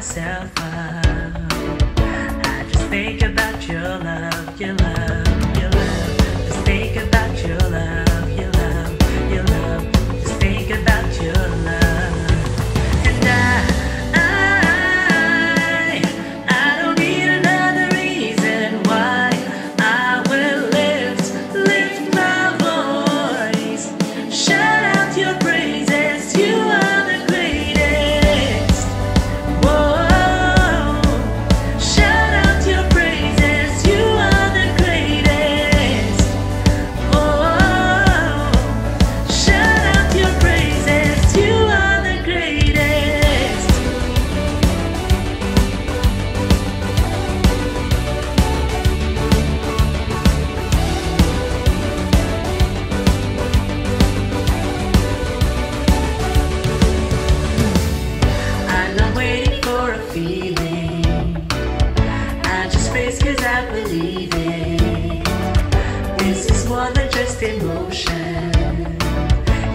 myself.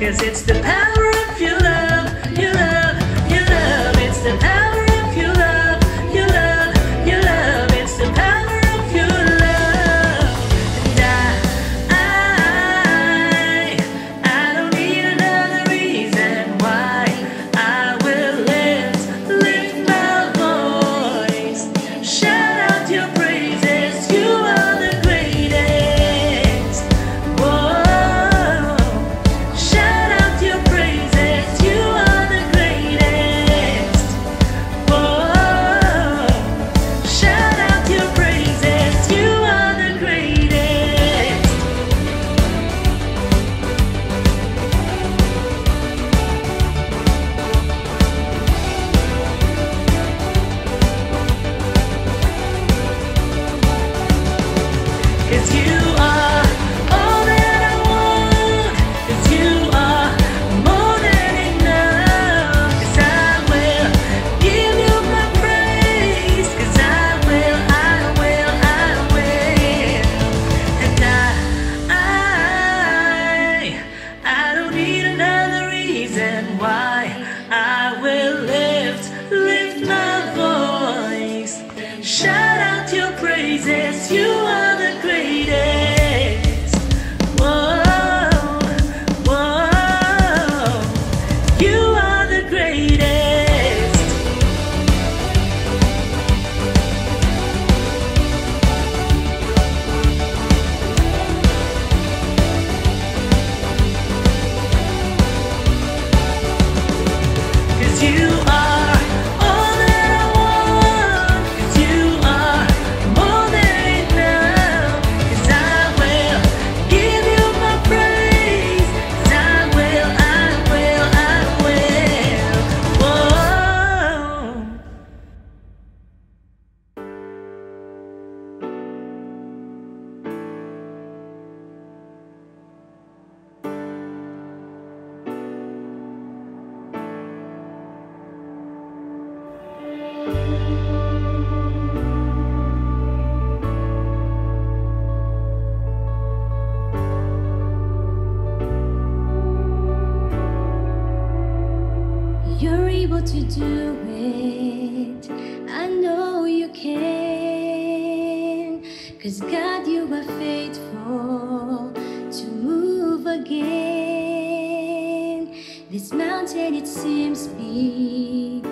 Because it's the do it. I know you can. Cause God, you are faithful to move again. This mountain, it seems big,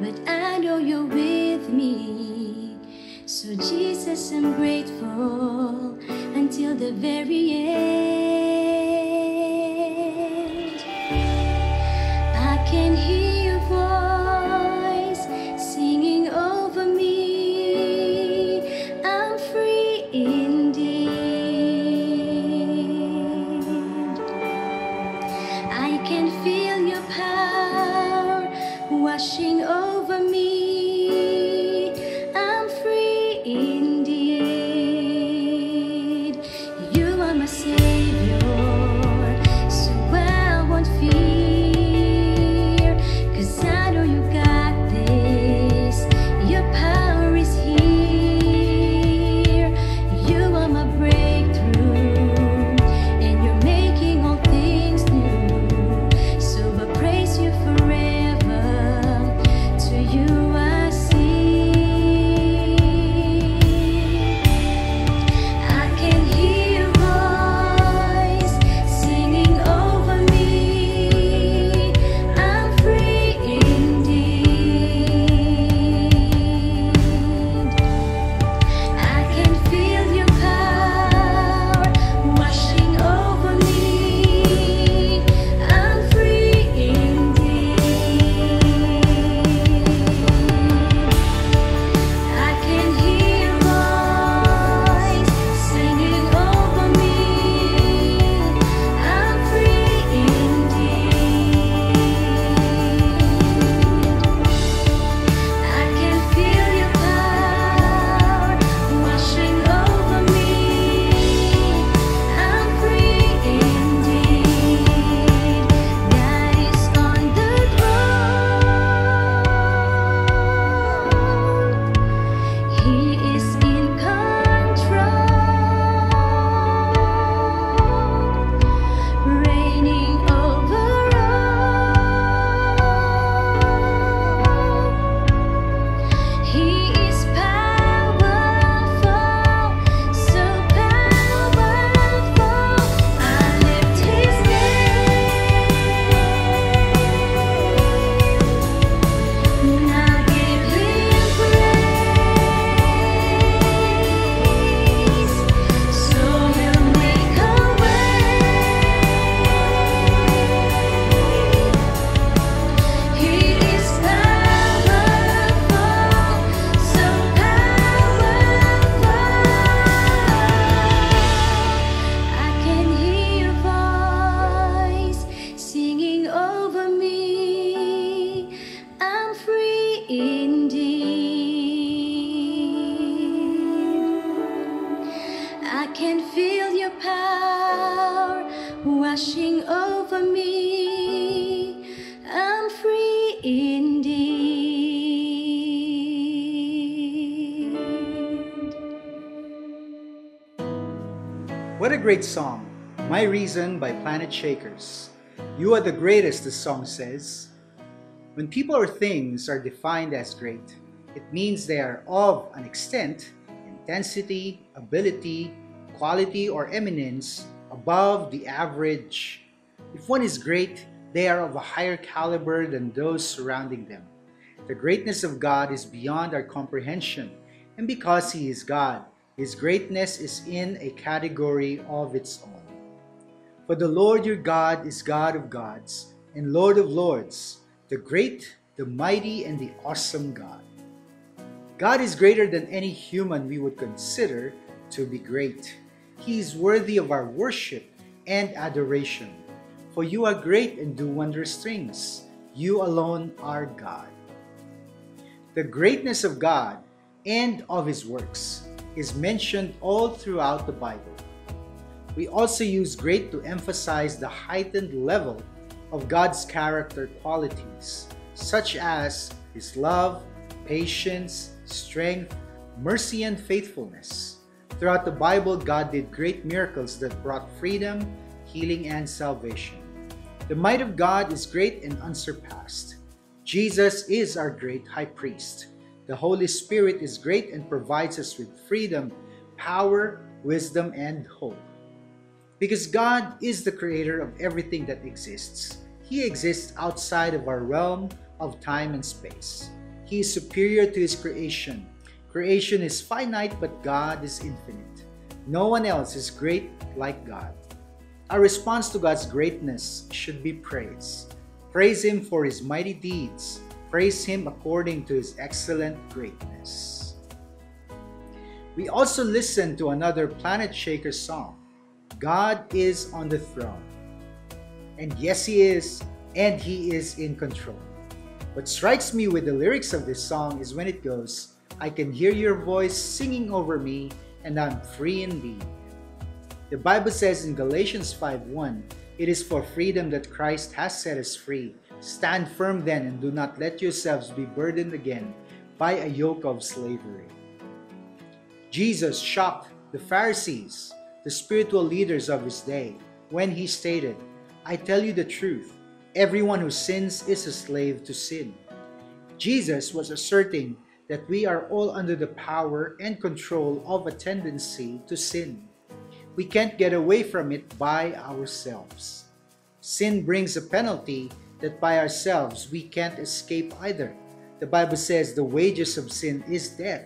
but I know you're with me. So, Jesus, I'm grateful until the very end. promises What a great song! My Reason by Planet Shakers. You are the greatest, the song says. When people or things are defined as great, it means they are of an extent, intensity, ability, quality, or eminence above the average. If one is great, they are of a higher caliber than those surrounding them. The greatness of God is beyond our comprehension, and because He is God, His greatness is in a category of its own. For the Lord your God is God of gods and Lord of lords, the great, the mighty, and the awesome God. God is greater than any human we would consider to be great. He is worthy of our worship and adoration. For you are great and do wondrous things. You alone are God. The greatness of God and of His works is mentioned all throughout the Bible. We also use great to emphasize the heightened level of God's character qualities, such as His love, patience, strength, mercy, and faithfulness. Throughout the Bible, God did great miracles that brought freedom, healing, and salvation. The might of God is great and unsurpassed. Jesus is our great high priest. The Holy Spirit is great and provides us with freedom, power, wisdom, and hope. Because God is the creator of everything that exists. He exists outside of our realm of time and space. He is superior to His creation. Creation is finite, but God is infinite. No one else is great like God. Our response to God's greatness should be praise. Praise Him for His mighty deeds. Praise Him according to His excellent greatness. We also listen to another Planet Shaker song. God is on the throne. And yes, He is, and He is in control. What strikes me with the lyrics of this song is when it goes, I can hear your voice singing over me, and I'm free indeed. The Bible says in Galatians 5:1, It is for freedom that Christ has set us free. Stand firm then and do not let yourselves be burdened again by a yoke of slavery. Jesus shocked the Pharisees the spiritual leaders of his day when he stated, I tell you the truth, everyone who sins is a slave to sin. Jesus was asserting that we are all under the power and control of a tendency to sin. We can't get away from it by ourselves. Sin brings a penalty that by ourselves we can't escape either. The Bible says the wages of sin is death.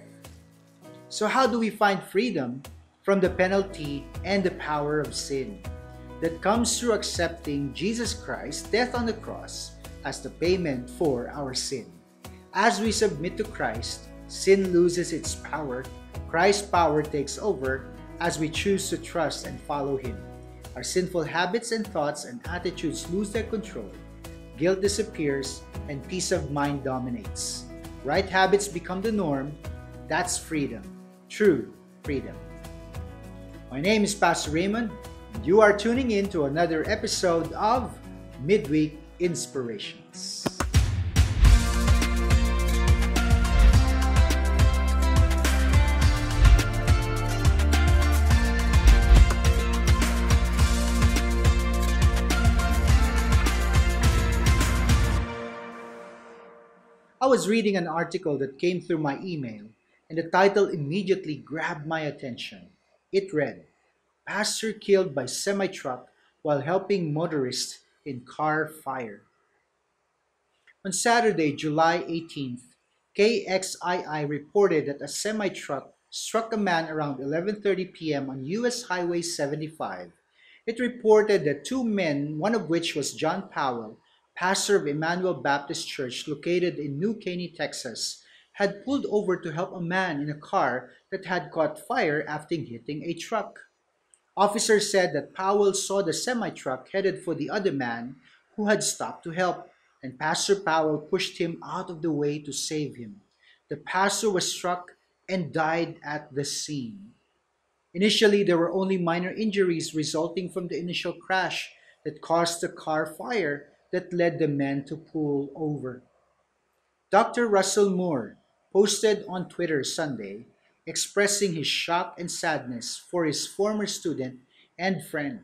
So, how do we find freedom from the penalty and the power of sin that comes through accepting Jesus Christ's death on the cross as the payment for our sin. As we submit to Christ, sin loses its power, Christ's power takes over as we choose to trust and follow Him. Our sinful habits and thoughts and attitudes lose their control, guilt disappears, and peace of mind dominates. Right habits become the norm. That's freedom, true freedom. My name is Pastor Raymond, and you are tuning in to another episode of Midweek Inspirations. Was reading an article that came through my email, and the title immediately grabbed my attention. It read, Pastor killed by semi-truck while helping motorist in car fire. On Saturday, July 18th, KXII reported that a semi-truck struck a man around 11:30 p.m. on US Highway 75. It reported that two men, one of which was John Powell, pastor of Emmanuel Baptist Church located in New Caney, Texas, had pulled over to help a man in a car that had caught fire after hitting a truck. Officers said that Powell saw the semi truck headed for the other man who had stopped to help, and Pastor Powell pushed him out of the way to save him. The pastor was struck and died at the scene. Initially, there were only minor injuries resulting from the initial crash that caused the car fire that led the men to pull over. Dr. Russell Moore posted on Twitter Sunday expressing his shock and sadness for his former student and friend.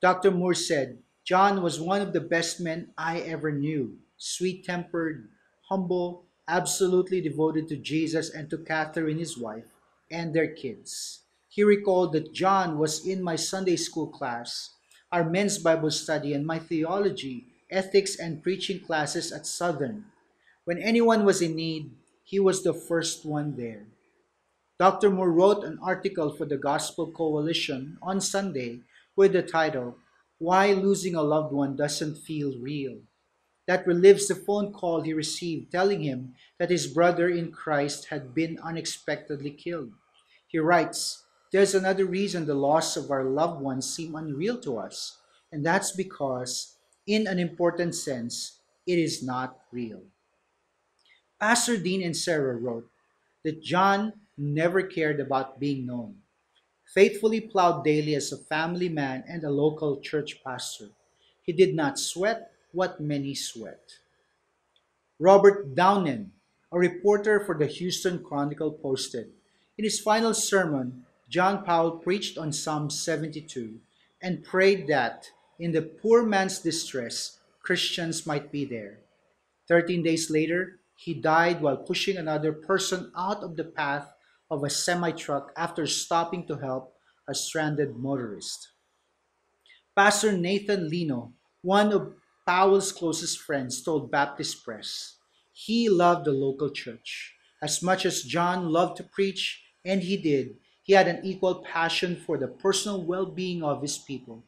Dr. Moore said, John was one of the best men I ever knew, sweet tempered, humble, absolutely devoted to Jesus and to Catherine, his wife, and their kids. He recalled that John was in my Sunday school class, our men's Bible study, and my theology, ethics, and preaching classes at Southern. When anyone was in need, he was the first one there. Dr. Moore wrote an article for the Gospel Coalition on Sunday with the title, Why Losing a Loved One Doesn't Feel Real that relives the phone call he received telling him that his brother in Christ had been unexpectedly killed. He writes, There's another reason the loss of our loved ones seem unreal to us, and that's because, in an important sense, it is not real. Pastor Dean Inserra wrote that John never cared about being known, faithfully plowed daily as a family man and a local church pastor. He did not sweat what many sweat. Robert Downen, a reporter for the Houston Chronicle, posted In his final sermon, John Powell preached on Psalm 72 and prayed that, in the poor man's distress, Christians might be there. Thirteen days later, he died while pushing another person out of the path of a semi truck after stopping to help a stranded motorist. Pastor Nathan Lino, one of Powell's closest friends told Baptist Press he loved the local church. As much as John loved to preach, and he did, he had an equal passion for the personal well being of his people.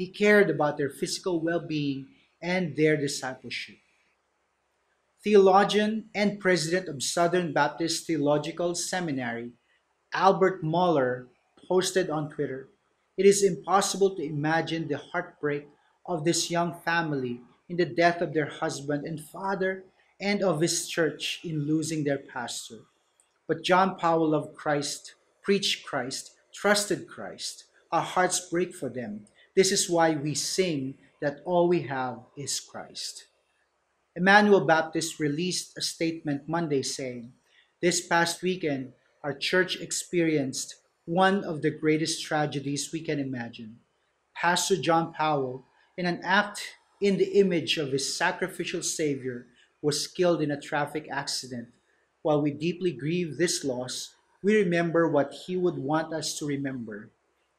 He cared about their physical well being and their discipleship. Theologian and president of Southern Baptist Theological Seminary, Albert Mohler, posted on Twitter It is impossible to imagine the heartbreak of this young family in the death of their husband and father and of his church in losing their pastor. But John Powell loved Christ, preached Christ, trusted Christ. Our hearts break for them. This is why we sing that all we have is Christ. Emmanuel Baptist released a statement Monday saying, This past weekend, our church experienced one of the greatest tragedies we can imagine. Pastor John Powell in an act in the image of his sacrificial Savior, was killed in a traffic accident. While we deeply grieve this loss, we remember what he would want us to remember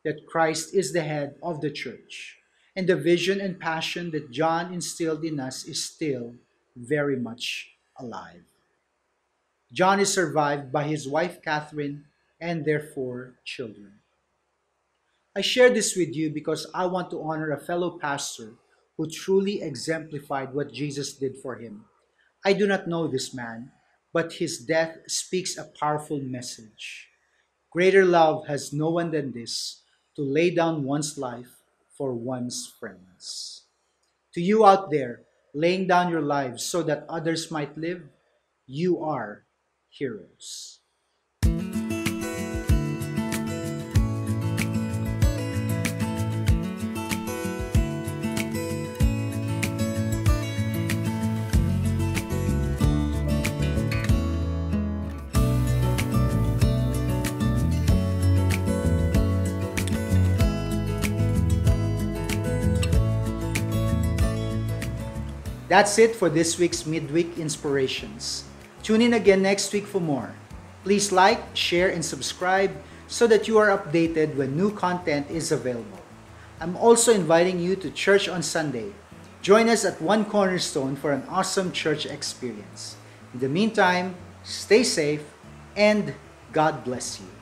that Christ is the head of the church, and the vision and passion that John instilled in us is still very much alive. John is survived by his wife Catherine and their four children. I share this with you because I want to honor a fellow pastor who truly exemplified what Jesus did for him. I do not know this man, but his death speaks a powerful message. Greater love has no one than this to lay down one's life for one's friends. To you out there, laying down your lives so that others might live, you are heroes. That's it for this week's Midweek Inspirations. Tune in again next week for more. Please like, share, and subscribe so that you are updated when new content is available. I'm also inviting you to church on Sunday. Join us at One Cornerstone for an awesome church experience. In the meantime, stay safe and God bless you.